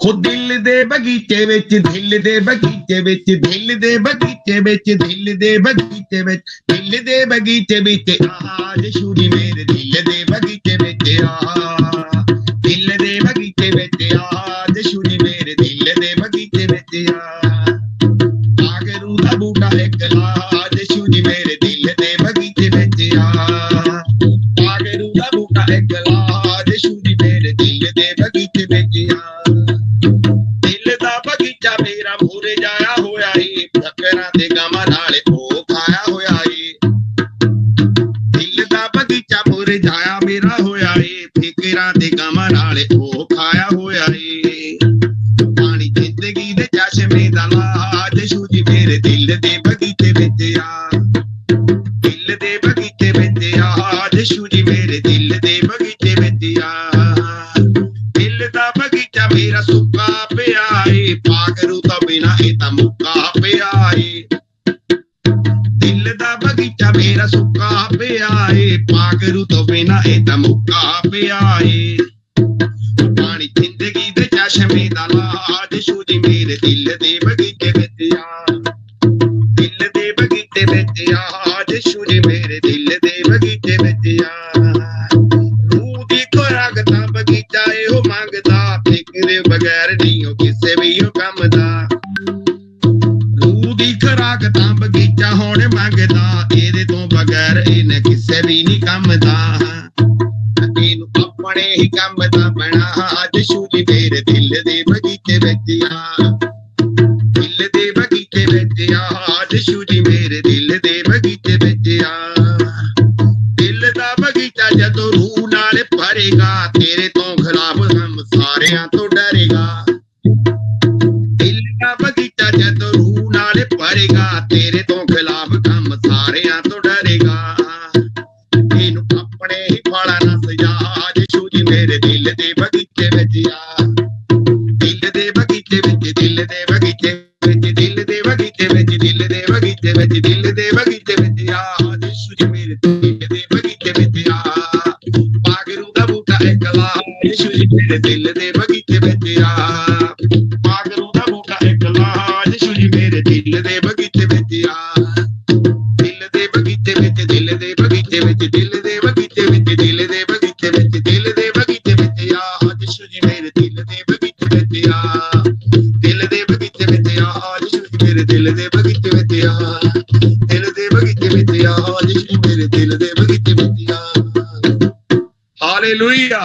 ਹੋ ਦਿਲ ਦੇ ਬਗੀਚੇ ਵਿੱਚ ਦਿਲ ਦੇ ਬਗੀਚੇ ਵਿੱਚ ਦਿਲ ਦੇ ਬਗੀਚੇ ਵਿੱਚ ਦਿਲ ਦੇ ਬਗੀਚੇ ਵਿੱਚ ਦਿਲ ਦੇ ਬਗੀਚੇ ਵਿੱਚ ਆਹ ਯਸ਼ੂਰੀ ਮੇਰੇ ਦਿਲ ਦੇ ਬਗੀਚੇ ਵਿੱਚ ਆ ਦਿਲ ਦੇ ਬਗੀਚੇ ਵਿੱਚ ਆ ਯਸ਼ੂਰੀ ਮੇਰੇ ਦਿਲ ਦੇ ਬਗੀਚੇ ਵਿੱਚ ਆ ਆਗਰੂ ਦਾ ਬੂਟਾ ਇੱਕ ਲਾ ਯਸ਼ੂਰੀ ਮੇਰੇ ਦਿਲ ਦੇ ਬਗੀਚੇ ਵਿੱਚ ਆ ਆਗਰੂ ਦਾ ਬੂਟਾ ਇੱਕ ਬਗੀਚਾ ਮੇਰਾ ਮੂਰੇ ਜਾਇਆ ਹੋਇਆ ਏ ਫਕਰਾਂ ਦੇ ਗਮਾਂ ਨਾਲ ਉਹ ਖਾਇਆ ਹੋਇਆ ਏ ਦਿਲ ਦਾ ਬਗੀਚਾ ਮੂਰੇ ਜਾਇਆ ਮੇਰਾ ਹੋਇਆ ਏ ਫਿਕਰਾਂ ਦੇ ਗਮਾਂ ਨਾਲ ਉਹ ਖਾਇਆ ਹੋਇਆ ਏ ਪਾਣੀ ਜ਼ਿੰਦਗੀ ਦੇ ਚਸ਼ਮੇ ਦਾ ਲਾਜ ਸ਼ੂਜੀ ਮੇਰੇ ਦਿਲ ਦੇ ਬਗੀਚੇ ਵਿੱਚ ਆ ਦਿਲ ਦੇ ਬਗੀਚੇ ਵਿੱਚ ਆ ਸ਼ੂਜੀ ਮੇਰੇ ਦਿਲ ਦੇ ਬਗੀਚੇ ਵਿੱਚ ਆ ਦਿਲ ਦਾ ਬਗੀਚਾ ਮੇਰਾ ਸੁੱਕਾ ਪਿਆ ਏ ਪਾਗਰੂ ਤੋਂ ਬਿਨਾ ਇਹ ਤਾਂ ਮੁੱਕਾ ਪਿਆ ਏ ਦਿਲ ਦਾ ਬਗੀਚਾ ਮੇਰਾ ਸੁੱਕਾ ਪਿਆ ਏ ਪਾਗਰੂ ਤੋਂ ਬਿਨਾ ਇਹ ਤਾਂ ਮੁੱਕਾ ਪਿਆ ਏ ਪਾਣੀ ਜ਼ਿੰਦਗੀ ਦੇ ਚਸ਼ਮੇ ਦਾ ਲਾਜ ਸ਼ੂਜੀ ਮੇਰੇ ਦਿਲ ਦੇ ਬਗੀਚੇ ਵਿੱਚ ਆ ਦਿਲ ਦੇ ਬਗੀਚੇ ਵਿੱਚ ਆ ਸ਼ੂਜੀ ਮੇਰੇ ਦਿਲ ਦੇ ਬਗੀਚੇ ਵਿੱਚ ਆ ਰੂਹ ਦੀ ਖੁਰਾਕ ਤਾਂ ਬਗੀਚਾ ਇਹੋ ਮੰਗਦਾ ਫਿਕਰੇ ਬਗੈਰ ਨਹੀਂ ਉਹ ਕਿਸੇ ਵੀ ਤਾਂ ਬਗੀਚਾ ਹੁਣ ਮੰਗਦਾ ਇਹਦੇ ਤੋਂ ਬਗੈਰ ਇਹਨੇ ਕਿਸੇ ਵੀ ਨਹੀਂ ਕੰਮ ਦਾ ਇਹਨੂੰ ਆਪਣੇ ਹੀ ਕੰਮ ਦਾ ਬਣਾ, ਅੱਜ ਸ਼ੂਜੀ ਮੇਰੇ ਦਿਲ ਦੇ ਬਗੀਚੇ ਵਿੱਚ ਆ। ਦਿਲ ਦੇ ਬਗੀਚੇ ਵਿੱਚ ਆ, ਅੱਜ ਸ਼ੂਜੀ ਮੇਰੇ ਦਿਲ ਦੇ ਬਗੀਚੇ ਵਿੱਚ ਆ। ਦਿਲ ਦਾ ਬਗੀਚਾ ਜਦੋਂ ਰੂਹ ਨਾਲ ਭਰੇਗਾ, ਤੇਰੇ ਤੋਂ ਖਿਲਾਫ ਹਮ ਸਾਰਿਆਂ ਤੋਂ ਡਰੇਗਾ। ਤੇਰੇ ਤੋਂ ਖਿਲਾਫ ਕੰਮ ਸਾਰਿਆਂ ਤੋਂ ਡਰੇਗਾ। ਇਹਨੂੰ ਆਪਣੇ ਹੀ ਫਾਲਾ ਨਾ ਸਜਾ ਯਿਸੂ ਜੀ ਮੇਰੇ ਦਿਲ ਦੇ ਬਗੀਚੇ ਵਿੱਚ ਆ। ਦਿਲ ਦੇ ਬਗੀਚੇ ਵਿੱਚ, ਦਿਲ ਦੇ ਬਗੀਚੇ ਵਿੱਚ, ਦਿਲ ਦੇ ਬਗੀਚੇ ਵਿੱਚ, ਦਿਲ ਦੇ ਬਗੀਚੇ ਵਿੱਚ, ਦਿਲ ਦੇ ਬਗੀਚੇ ਵਿੱਚ ਆ। ਯਿਸੂ ਜੀ ਮੇਰੇ ਦਿਲ ਦੇ ਬਗੀਚੇ ਵਿੱਚ ਆ। ਪਾਗਰੂ ਦਾ ਬੂਟਾ ਇੱਕ ਲਾ ਜੀ ਮੇਰੇ ਦਿਲ ਦੇ ਬਗੀਚੇ ਵਿੱਚ ਆ। ਪਾਗਰੂ ਦਾ ਬੂਟਾ ਇੱਕ ਲਾ ਜੀ ਮੇਰੇ ਦਿਲ ਦੇ ਬਗੀਚੇ ਵਿੱਚ ਦਿਲ ਦੇ ਬਗੀਚੇ ਵਿੱਚ ਦਿਲ ਦੇ ਬਗੀਚੇ ਵਿੱਚ ਦਿਲ ਦੇ ਬਗੀਚੇ ਵਿੱਚ ਆ ਯਿਸੂ ਜੀ ਮੇਰੇ ਦਿਲ ਦੇ ਬਗੀਚੇ ਵਿੱਚ ਆ ਦਿਲ ਦੇ ਬਗੀਚੇ ਵਿੱਚ ਆ ਯਿਸੂ ਜੀ ਮੇਰੇ ਦਿਲ ਦੇ ਬਗੀਚੇ ਵਿੱਚ ਆ ਦਿਲ ਦੇ ਬਗੀਚੇ ਵਿੱਚ ਆ ਯਿਸੂ ਜੀ ਮੇਰੇ ਦਿਲ ਦੇ ਬਗੀਚੇ ਵਿੱਚ ਆ ਹਾਲੇਲੂਇਆ